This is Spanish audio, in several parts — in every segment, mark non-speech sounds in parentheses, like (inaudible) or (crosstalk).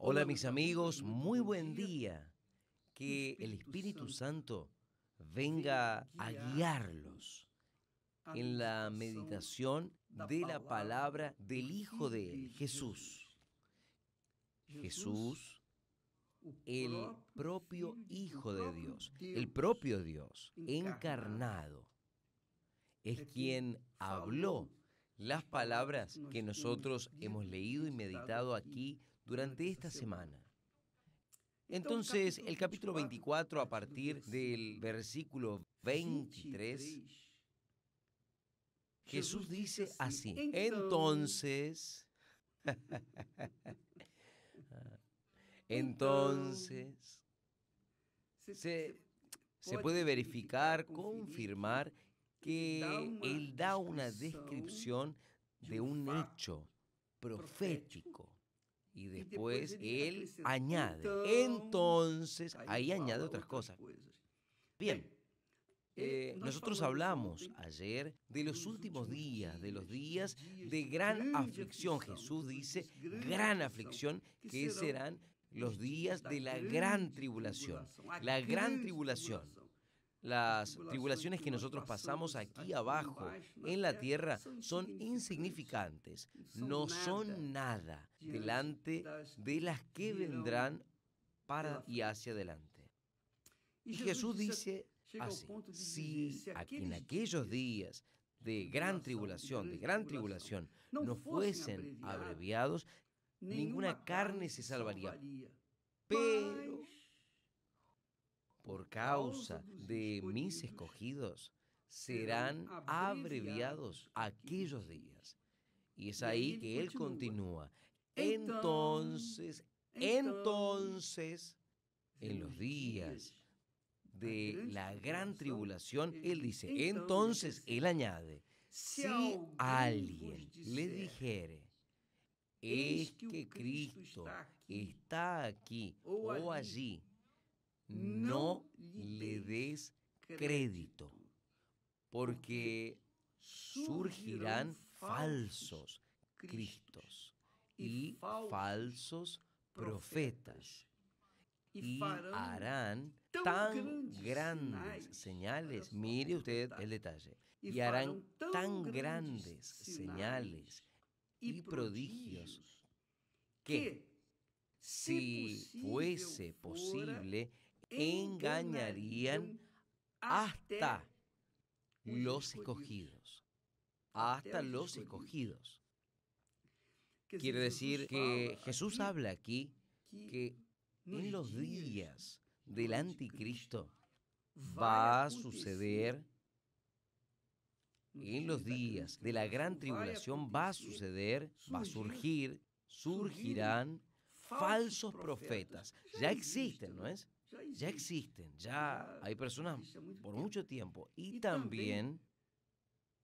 Hola mis amigos, muy buen día. Que el Espíritu Santo venga a guiarlos en la meditación de la palabra del Hijo de Él, Jesús. Jesús, el propio Hijo de Dios, el propio Dios encarnado, es quien habló las palabras que nosotros hemos leído y meditado aquí durante esta semana. Entonces, el capítulo 24, a partir del versículo 23, Jesús dice así, entonces, (laughs) entonces, se, se puede verificar, confirmar que Él da una descripción de un hecho profético y después él añade. Entonces, ahí añade otras cosas. Bien, eh, nosotros hablamos ayer de los últimos días, de los días de gran aflicción. Jesús dice gran aflicción, que serán los días de la gran tribulación. La gran tribulación. Las tribulaciones que nosotros pasamos aquí abajo en la tierra son insignificantes, no son nada delante de las que vendrán para y hacia adelante. Y Jesús dice así, si en aquellos días de gran tribulación, de gran tribulación, no fuesen abreviados, ninguna carne se salvaría. Pero por causa de mis escogidos, serán abreviados aquellos días. Y es ahí que él continúa. Entonces, entonces, en los días de la gran tribulación, él dice, entonces él añade, si alguien le dijere, es que Cristo está aquí o allí, no le des crédito, porque surgirán falsos cristos y falsos profetas y harán tan grandes señales, mire usted el detalle, y harán tan grandes señales y prodigios que si fuese posible, engañarían hasta los escogidos. Hasta los escogidos. Quiere decir que Jesús habla aquí que en los días del anticristo va a suceder, en los días de la gran tribulación va a suceder, va a surgir, surgirán falsos profetas. Ya existen, ¿no es? Ya existen, ya hay personas por mucho tiempo. Y también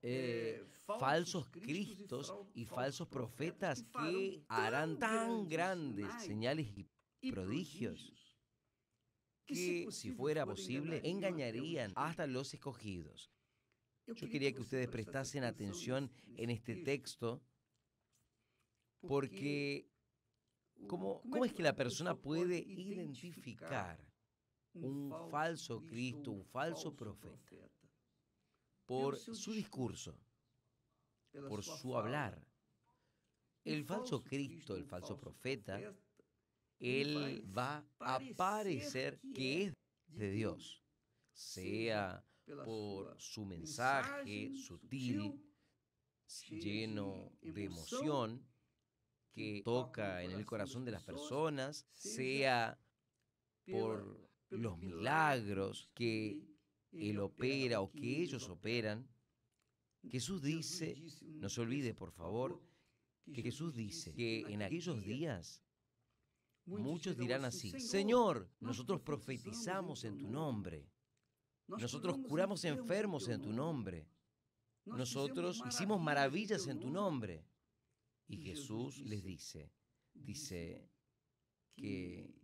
eh, eh, falsos cristos y falsos profetas que harán tan grandes señales y prodigios que, si fuera posible, engañarían hasta los escogidos. Yo quería que ustedes prestasen atención en este texto porque ¿cómo, cómo es que la persona puede identificar un falso Cristo, un falso profeta, por su discurso, por su hablar. El falso Cristo, el falso profeta, él va a parecer que es de Dios, sea por su mensaje sutil, lleno de emoción, que toca en el corazón de las personas, sea por los milagros que Él opera o que ellos operan, Jesús dice, no se olvide por favor, que Jesús dice que en aquellos días muchos dirán así, Señor, nosotros profetizamos en tu nombre, nosotros curamos enfermos en tu nombre, nosotros hicimos maravillas en tu nombre. Y Jesús les dice, dice que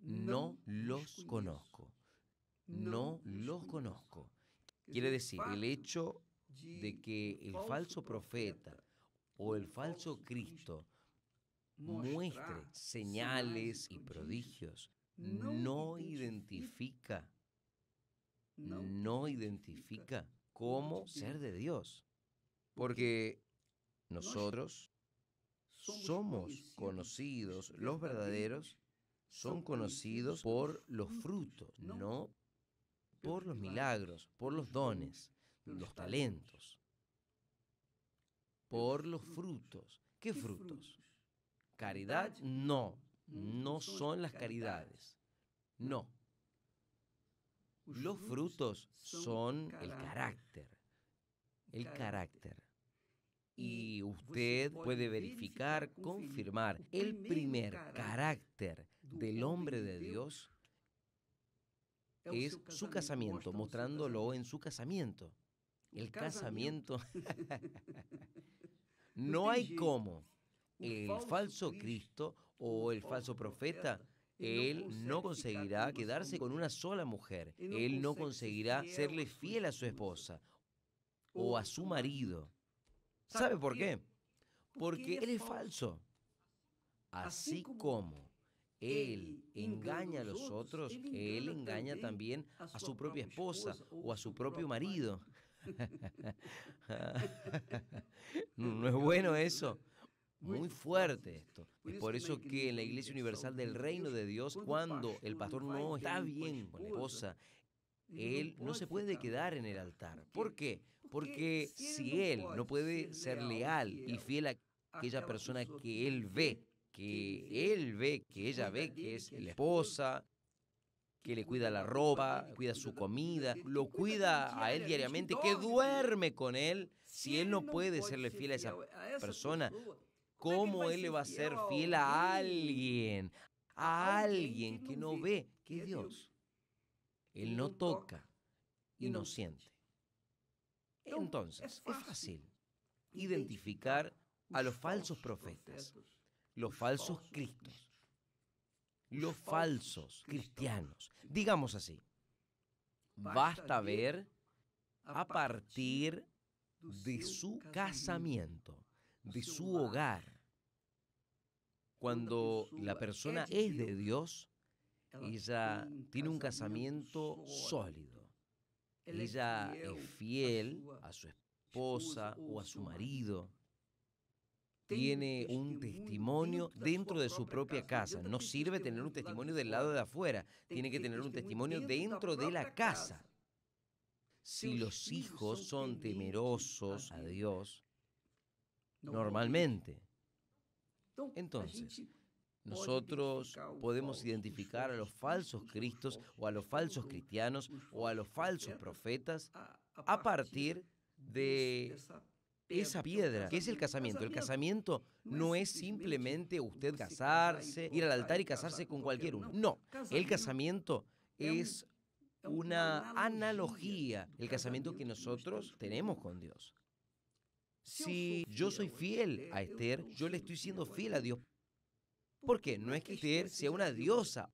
no los conozco. No los conozco. Quiere decir, el hecho de que el falso profeta o el falso Cristo muestre señales y prodigios, no identifica, no identifica cómo ser de Dios. Porque nosotros somos conocidos, los verdaderos son conocidos por los frutos, no por los milagros, por los dones, los talentos, por los frutos. ¿Qué frutos? Caridad, no, no son las caridades, no. Los frutos son el carácter, el carácter. Y usted puede verificar, confirmar el primer carácter del hombre de Dios es su casamiento, mostrándolo en su casamiento. El casamiento. (laughs) no hay cómo el falso Cristo o el falso profeta él no conseguirá quedarse con una sola mujer. Él no conseguirá serle fiel a su esposa o a su marido. ¿Sabe por qué? Porque él es falso. Así como él engaña a los otros, él engaña también a su propia esposa o a su propio marido. (laughs) ¿No es bueno eso? Muy fuerte esto. Es por eso que en la Iglesia Universal del Reino de Dios, cuando el pastor no está bien con la esposa, él no se puede quedar en el altar. ¿Por qué? Porque si él no puede ser leal y fiel a aquella persona que él ve, que él ve, que ella ve que es la esposa, que le cuida la ropa, cuida su comida, lo cuida a él diariamente, que duerme con él, si él no puede serle fiel a esa persona, ¿cómo él le va a ser fiel a alguien? A alguien que no ve, que es Dios. Él no toca y no siente. Entonces, es fácil identificar a los falsos profetas, los falsos cristos, los falsos cristianos. Digamos así, basta ver a partir de su casamiento, de su hogar. Cuando la persona es de Dios, ella tiene un casamiento sólido. Ella es fiel a su esposa o a su marido. Tiene un testimonio dentro de su propia casa. No sirve tener un testimonio del lado de afuera. Tiene que tener un testimonio dentro de la casa. Si los hijos son temerosos a Dios, normalmente, entonces nosotros podemos identificar a los falsos cristos o a los falsos cristianos o a los falsos profetas a partir de esa piedra, que es el casamiento. El casamiento no es simplemente usted casarse, ir al altar y casarse con cualquier uno. No, el casamiento es una analogía, el casamiento que nosotros tenemos con Dios. Si yo soy fiel a Esther, yo le estoy siendo fiel a Dios. Porque no es que Esther sea una diosa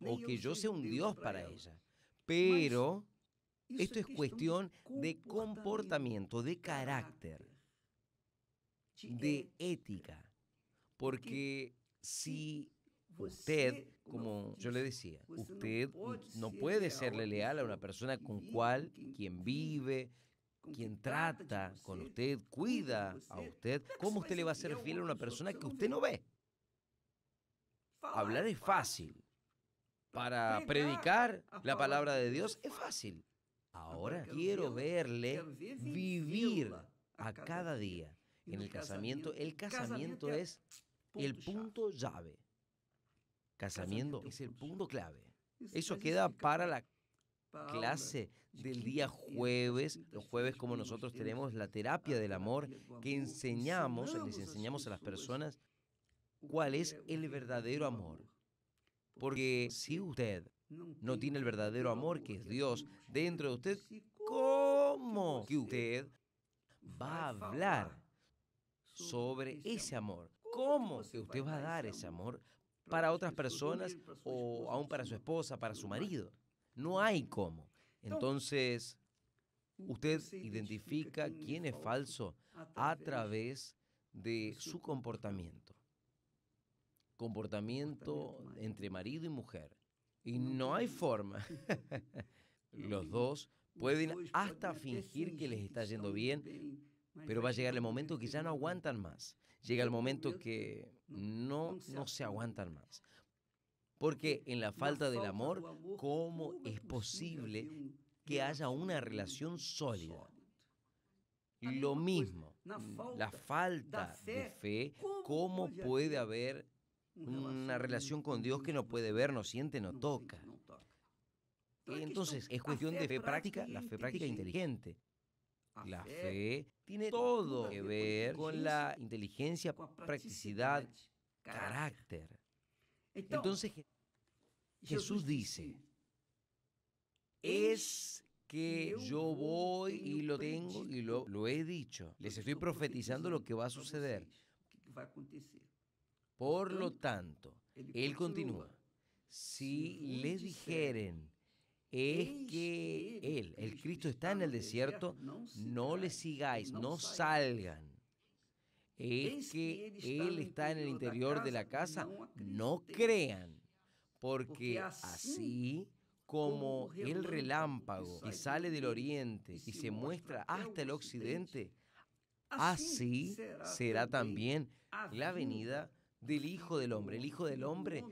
o que yo sea un dios para ella, pero esto es cuestión de comportamiento, de carácter, de ética. Porque si usted, como yo le decía, usted no puede serle leal a una persona con cual quien vive, quien trata con usted, cuida a usted, ¿cómo usted le va a ser fiel a una persona que usted no ve? Hablar es fácil. Para predicar la palabra de Dios es fácil. Ahora quiero verle vivir a cada día. En el casamiento, el casamiento es el punto llave. Casamiento es el punto clave. Eso queda para la clase del día jueves, los jueves como nosotros tenemos la terapia del amor, que enseñamos, les enseñamos a las personas cuál es el verdadero amor. Porque si usted no tiene el verdadero amor que es Dios dentro de usted, ¿cómo que usted va a hablar sobre ese amor? ¿Cómo que usted va a dar ese amor para otras personas o aún para su esposa, para su marido? No hay cómo. Entonces, usted identifica quién es falso a través de su comportamiento. comportamiento entre marido y mujer. Y no hay forma. (laughs) (laughs) Los dos pueden hasta fingir que les está yendo bien, pero va a llegar el momento que ya no aguantan más. Llega el momento que no, no se aguantan más. Porque en la falta del amor, ¿cómo es posible que haya una relación sólida? Lo mismo, la falta de fe, ¿cómo puede haber una relación con Dios que no puede ver, no siente, no toca? Entonces, es cuestión de fe práctica, la fe práctica inteligente. La fe tiene todo que ver con la inteligencia, practicidad, carácter. Entonces, Jesús dice, es que yo voy y lo tengo y lo, lo he dicho. Les estoy profetizando lo que va a suceder. Por lo tanto, Él continúa, si le dijeren, es que Él, el Cristo está en el desierto, no le sigáis, no salgan. Es que Él está en el interior de la casa, no crean, porque así como el relámpago que sale del oriente y se muestra hasta el occidente, así será también la venida del Hijo del Hombre. El Hijo del Hombre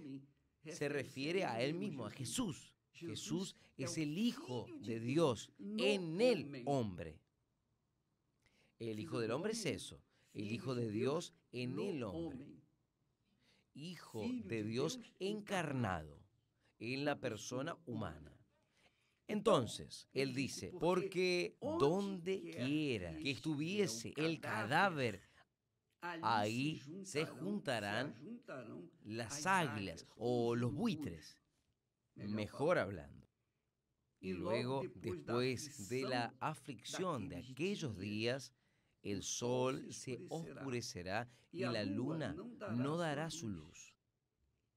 se refiere a Él mismo, a Jesús. Jesús es el Hijo de Dios en el hombre. El Hijo del Hombre es eso, el Hijo de Dios en el hombre. Hijo de Dios encarnado en la persona humana. Entonces, él dice, porque donde quiera que estuviese el cadáver, ahí se juntarán las águilas o los buitres, mejor hablando. Y luego, después de la aflicción de aquellos días, el sol se oscurecerá y la luna no dará su luz.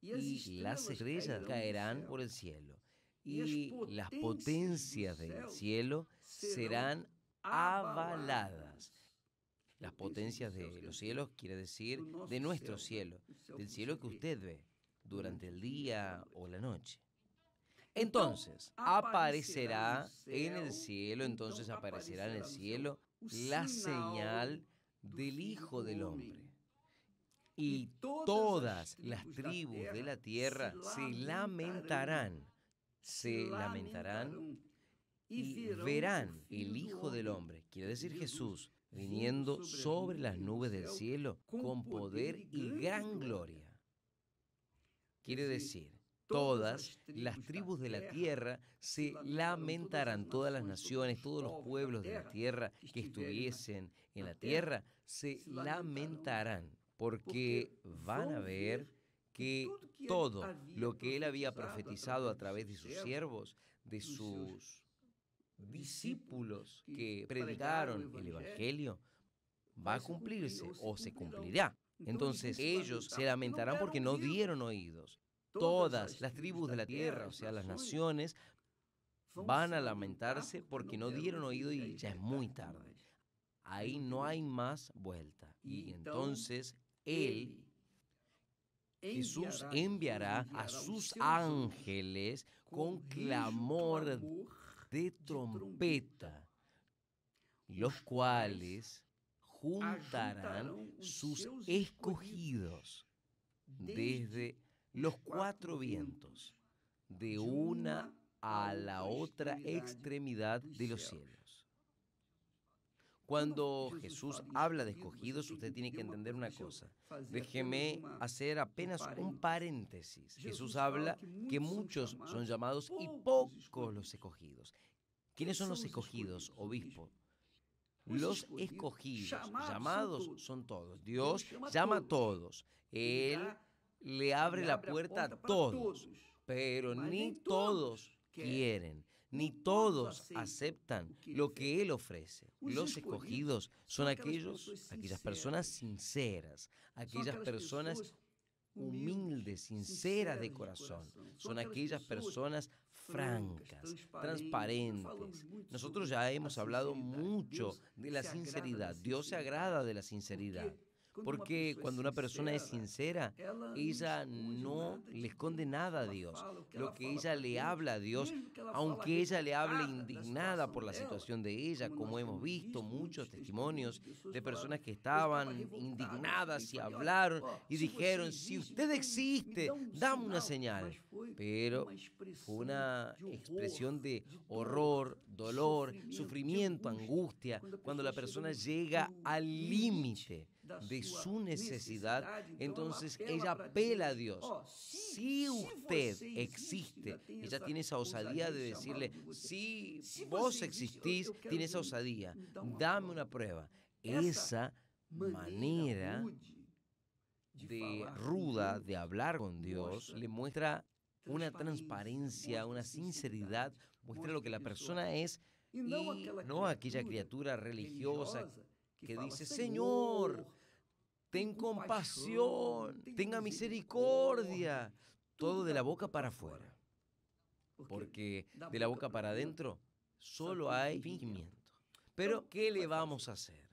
y las estrellas caerán por el cielo, y las potencias del cielo serán avaladas. Las potencias de los cielos quiere decir de nuestro cielo, del cielo que usted ve durante el día o la noche. Entonces aparecerá en el cielo, entonces aparecerá en el cielo la señal del Hijo del Hombre. y todas las tribus de la tierra se lamentarán, se lamentarán y verán el Hijo del Hombre, quiere decir Jesús, viniendo sobre las nubes del cielo con poder y gran gloria. Quiere decir, todas las tribus de la tierra se lamentarán, todas las naciones, todos los pueblos de la tierra que estuviesen en la tierra se lamentarán porque van a ver que todo lo que él había profetizado a través de sus siervos, de sus discípulos que predicaron el Evangelio, va a cumplirse o se cumplirá. Entonces ellos se lamentarán porque no dieron oídos. Todas las tribus de la tierra, o sea, las naciones, van a lamentarse porque no dieron oído y ya es muy tarde. Ahí no hay más vuelta. Y entonces él, Jesús enviará a sus ángeles con clamor de trompeta, los cuales juntarán sus escogidos desde los cuatro vientos, de una a la otra extremidad de los cielos. Cuando Jesús habla de escogidos, usted tiene que entender una cosa. Déjeme hacer apenas un paréntesis. Jesús habla que muchos son llamados y pocos los escogidos. ¿Quiénes son los escogidos, obispo? Los escogidos, llamados son todos. Dios llama a todos. Él le abre la puerta a todos, pero ni todos quieren ni todos aceptan lo que Él ofrece. Los escogidos son aquellos, aquellas personas sinceras, aquellas personas humildes, sinceras de corazón. Son aquellas personas francas, transparentes. Nosotros ya hemos hablado mucho de la sinceridad. Dios se agrada de la sinceridad. Porque cuando una persona es sincera, ella no le esconde nada a Dios. Lo que ella le habla a Dios, aunque ella le hable indignada por la situación de ella, como hemos visto muchos testimonios de personas que estaban indignadas y hablaron y dijeron, si usted existe, dame una señal. Pero fue una expresión de horror, dolor, sufrimiento, angustia, cuando la persona llega al límite de su necesidad, entonces ella apela a Dios. Si usted existe, ella tiene esa osadía de decirle, si vos existís, tiene esa osadía, dame una prueba. Esa manera de ruda de hablar con Dios le muestra una transparencia, una sinceridad, muestra lo que la persona es y no aquella criatura religiosa que dice, Señor, ten compasión, tenga misericordia, todo de la boca para afuera. Porque de la boca para adentro solo hay fingimiento. Pero, ¿qué le vamos a hacer?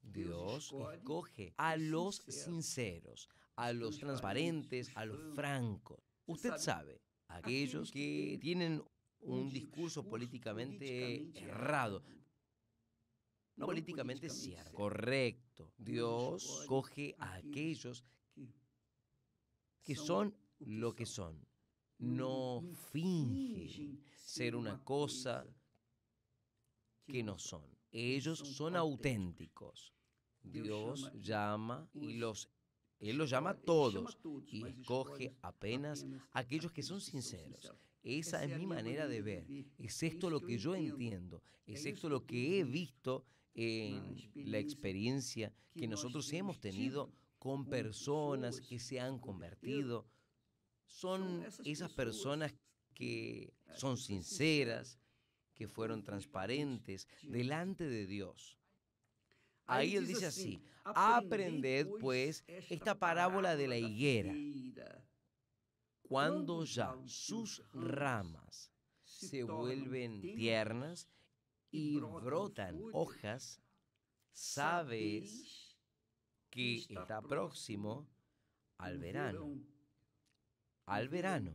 Dios escoge a los sinceros, a los transparentes, a los francos. Usted sabe, aquellos que tienen un discurso políticamente errado, no políticamente cierto, correcto. Dios coge a aquellos que son lo que son. No fingen ser una cosa que no son. Ellos son auténticos. Dios llama y los él los llama a todos y escoge apenas a aquellos que son sinceros. Esa es mi manera de ver. Es esto lo que yo entiendo. Es esto lo que he visto en la experiencia que nosotros hemos tenido con personas que se han convertido. Son esas personas que son sinceras, que fueron transparentes delante de Dios. Ahí él dice así, aprended pues esta parábola de la higuera. Cuando ya sus ramas se vuelven tiernas y brotan hojas, sabes que está próximo al verano. Al verano.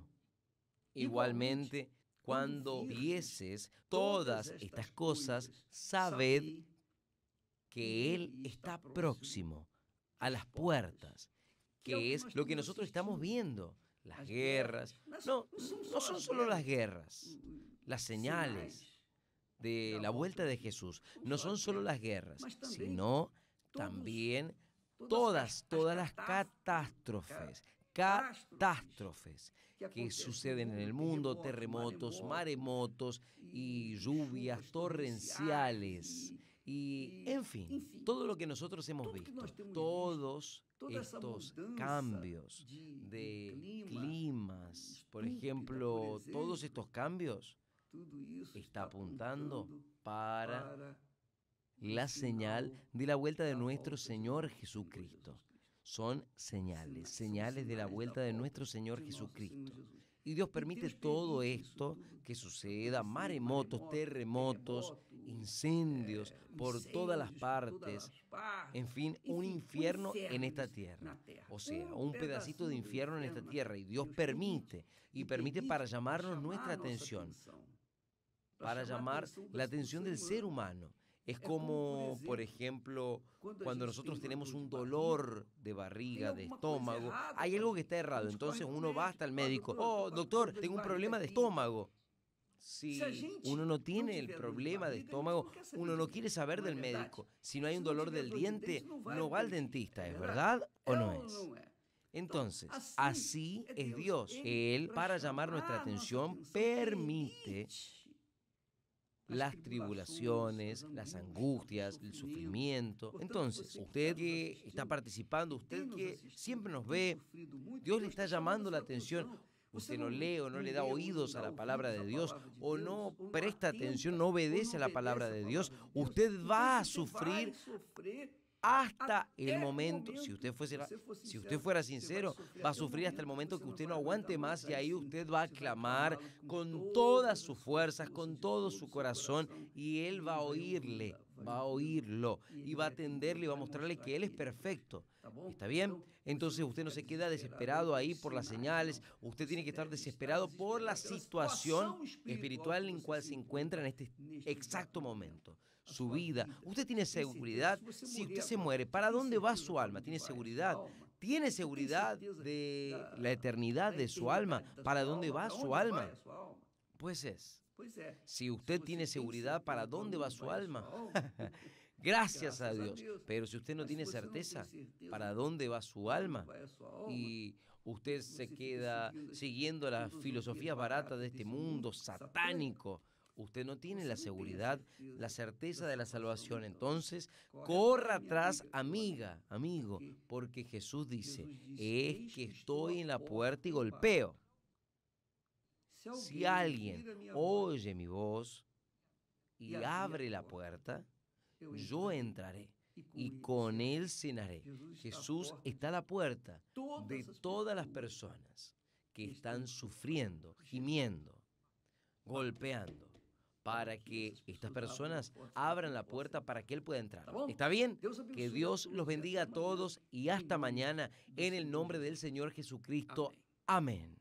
Igualmente, cuando vieses todas estas cosas, sabed que Él está próximo a las puertas, que es lo que nosotros estamos viendo. Las guerras. No, no son solo las guerras, las señales de la vuelta de Jesús. No son solo las guerras, sino también todas, todas las catástrofes, catástrofes que suceden en el mundo, terremotos, maremotos y lluvias torrenciales y, en fin, todo lo que nosotros hemos visto, todos estos cambios de climas, por ejemplo, todos estos cambios, está apuntando para la señal de la vuelta de nuestro Señor Jesucristo. Son señales, señales de la vuelta de nuestro Señor Jesucristo. Y Dios permite todo esto que suceda, maremotos, terremotos, incendios por todas las partes, en fin, un infierno en esta tierra. O sea, un pedacito de infierno en esta tierra. Y Dios permite, y permite para llamarnos nuestra atención, para llamar la atención del ser humano. Es como, por ejemplo, cuando nosotros tenemos un dolor de barriga, de estómago, hay algo que está errado. Entonces uno va hasta el médico. Oh, doctor, tengo un problema de estómago. Si uno no tiene el problema de estómago, uno no quiere saber del médico. Si no hay un dolor del diente, no va al dentista, ¿es verdad o no es? Entonces, así es Dios. Él, para llamar nuestra atención, permite las tribulaciones, las angustias, el sufrimiento. Entonces, usted que está participando, usted que siempre nos ve, Dios le está llamando la atención. usted no lee o no le da oídos a la palabra de Dios o no presta atención, no obedece a la palabra de Dios, usted va a sufrir hasta el momento, si usted, fuera, si usted fuera sincero, va a sufrir hasta el momento que usted no aguante más y ahí usted va a clamar con todas sus fuerzas, con todo su corazón y Él va a oírle va a oírlo y va a atenderle y va a mostrarle que Él es perfecto. ¿Está bien? Entonces usted no se queda desesperado ahí por las señales, usted tiene que estar desesperado por la situación espiritual en cual se encuentra en este exacto momento. Su vida. Usted tiene seguridad. Si usted se muere, ¿para dónde va su alma? ¿Tiene seguridad? ¿Tiene seguridad de la eternidad de su alma? ¿Para dónde va su alma? Pues es. Si usted tiene seguridad para dónde va su alma, (laughs) gracias a Dios. Pero si usted no tiene certeza para dónde va su alma y usted se queda siguiendo las filosofías baratas de este mundo satánico, usted no tiene la seguridad, la certeza de la salvación. Entonces, corra atrás, amiga, amigo, porque Jesús dice, es que estoy en la puerta y golpeo. Si alguien oye mi voz y abre la puerta, yo entraré y con él cenaré. Jesús está a la puerta de todas las personas que están sufriendo, gimiendo, golpeando, para que estas personas abran la puerta para que Él pueda entrar. ¿Está bien? Que Dios los bendiga a todos y hasta mañana en el nombre del Señor Jesucristo. Amén.